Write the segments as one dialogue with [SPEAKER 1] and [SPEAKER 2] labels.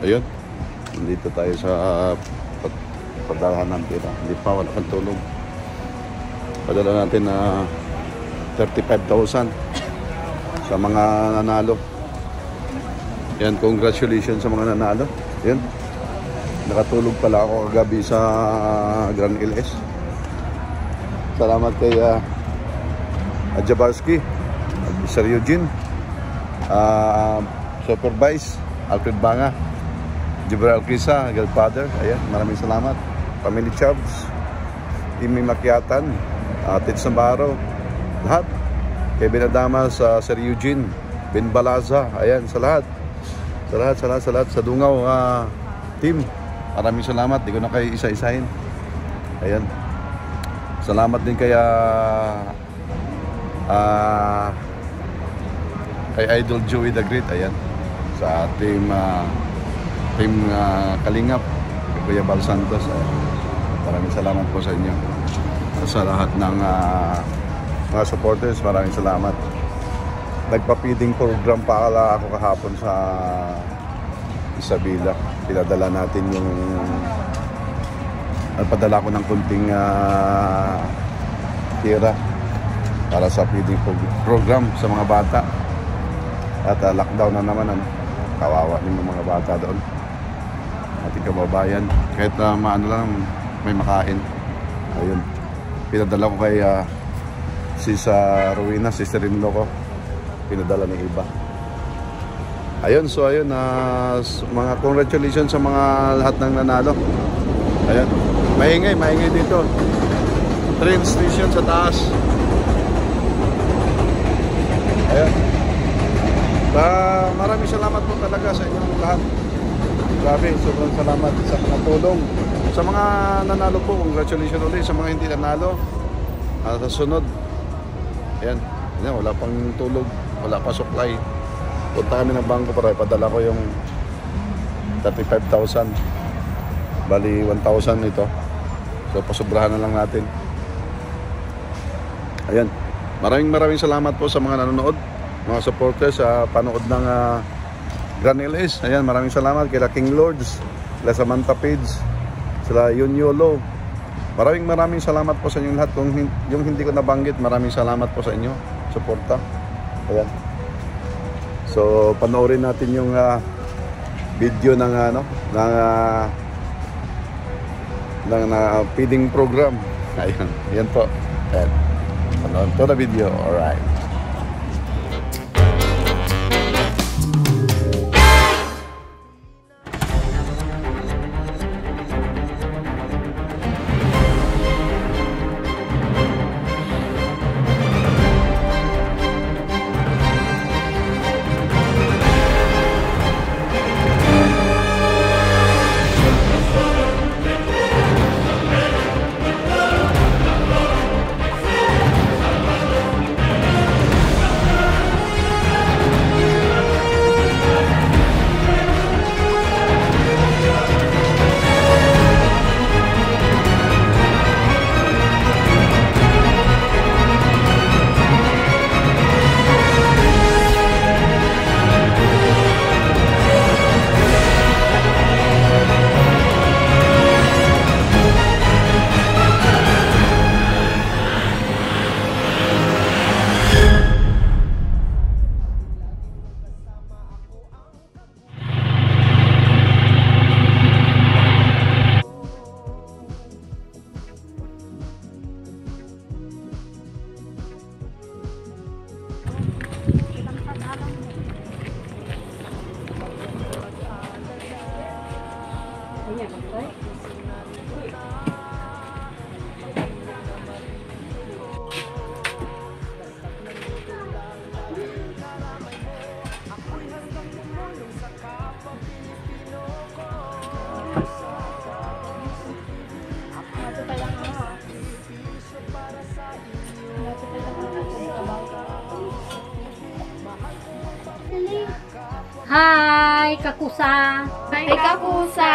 [SPEAKER 1] Ayun. Nandito tayo sa pag- pagdalahan ng pera. Hindi pa wala kang tulong. Padala natin na 35,000 sa mga nanalo. Yan, congratulations sa mga nanalo. Yan. Nakatulog pala ako kagabi sa Grand LS. Salamat kay uh, Adjabarski, Sir Eugene, uh, Supervise, Alfred Banga, Jibril Krisa, Godfather. Ayan, maraming salamat. Family Chubbs, Imi Makiatan, uh, Tits Navarro, lahat. Kevin Adamas, uh, Sir Eugene, Ben Balaza, ayan, sa lahat. Sa lahat, sa lahat, sa lahat, sa Dungaw uh, team. Maraming salamat, di ko na kayo isa-isahin. Ayan. Salamat din kay ah, ah, kay Idol Joey the Great, ayan. Sa team ah, team ah, Kalingap, Kuya Bal Santos. ayan. Maraming salamat po sa inyo. Sa lahat ng ah, mga supporters, maraming salamat. Nagpa-feeding program pa kala ako kahapon sa Isabela. Pinadala natin yung nagpadala ko ng kunting ah, tira para sa feeding pro- program sa mga bata. At ah, lockdown na naman, ano, kawawa yung mga bata doon. Ating kababayan. Kahit uh, maano lang, may makain. Ayun. Pinadala ko kay ah, si sa Rowena, sister-in-law ko. Pinadala ng iba. Ayun, so ayun, s- mga congratulations sa mga lahat ng nanalo. Ayun, maingay, maingay dito. Train station sa taas. Ayun. Ba, maraming salamat po talaga sa inyong lahat. Grabe, sobrang salamat sa mga tulong. Sa mga nanalo po, congratulations ulit. Sa mga hindi nanalo, ah, sa sunod. Ayan, Ayan, wala pang tulog, wala pa supply. Punta kami ng bangko para ipadala ko yung 35,000. Bali, 1,000 ito. So, pasubrahan na lang natin. Ayan. Maraming maraming salamat po sa mga nanonood, mga supporters sa panood ng uh, Grand LS. Ayan, maraming salamat kay King Lords, kila Samantha Page, sila Yunyolo. Maraming maraming salamat po sa inyong lahat. Kung yung hindi ko nabanggit, maraming salamat po sa inyo. Suporta. Ayan. So, panoorin natin yung ah, video ng ano, ng ah, ng na feeding program. Ayun, yan po. Ayan. Panood to na video. Alright.
[SPEAKER 2] Hi, kakusa.
[SPEAKER 3] Hi, Kakusa!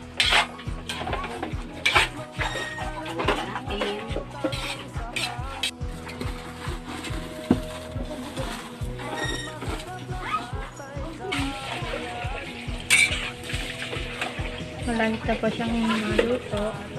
[SPEAKER 3] pa siyang maluto.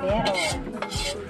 [SPEAKER 3] Vera.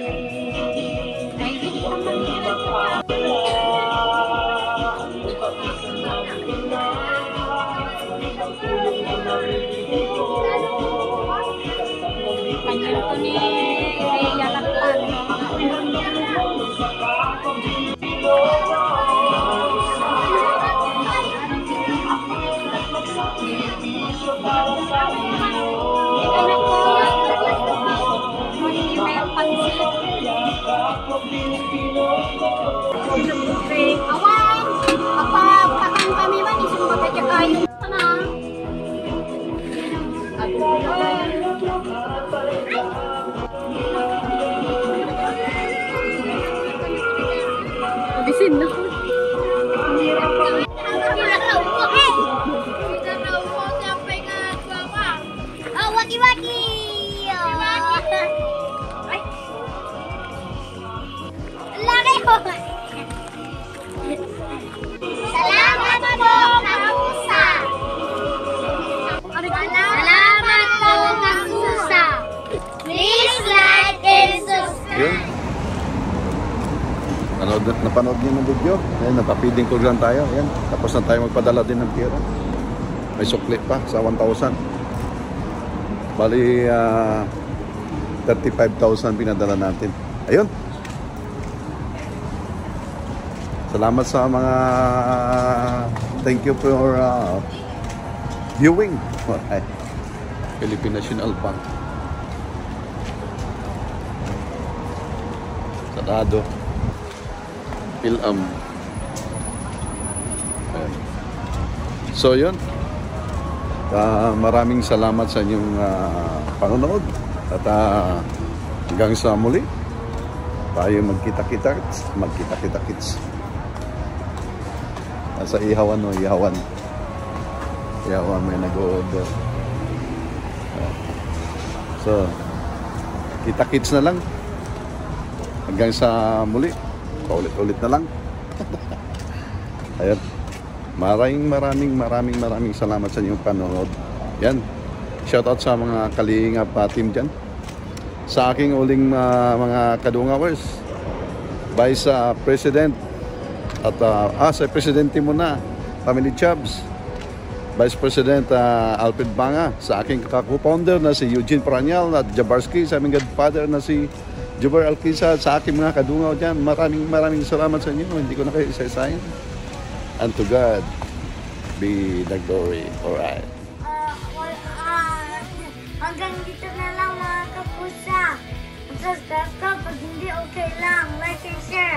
[SPEAKER 3] Salamat po, Kamusa! Salamat po, Kamusa! Please like and subscribe!
[SPEAKER 1] Yun. Nanood, napanood niyo ng video? Ayan, napapiding ko lang tayo. Ayan, tapos na tayo magpadala din ng pera. May sukli pa sa 1,000. Bali, ah, 35,000 pinadala natin. Ayun. Salamat sa mga thank you for uh, viewing. Alright. Philippine National Bank. Sarado. Pilam. Ayan. So, yun. Ah, maraming salamat sa inyong ah, panonood. At ah, hanggang sa muli, tayo magkita-kita. Magkita-kita kits. Nasa ihawan o ihawan. Ihawan may nag-order. So, kita-kits na lang. Hanggang sa muli. Paulit-ulit na lang. Ayan. Maraming maraming maraming maraming salamat sa inyong panonood. Yan. Shoutout sa mga kalingap uh, team dyan. Sa aking uling uh, mga kadungawers. Vice uh, President at uh, ah, sa Presidente muna, Family Chubbs. Vice President uh, Alfred Banga, sa aking co-founder na si Eugene Paranyal at Jabarski, sa aming godfather na si Jubar Alquisa, sa aking mga kadungaw dyan. Maraming maraming salamat sa inyo. Hindi ko na kayo isa-isahin. And to God be the glory. Alright.
[SPEAKER 4] Wal, ah, hanggang dito na lang mga kapusa. Subscribe ka pag hindi okay lang. Like and share.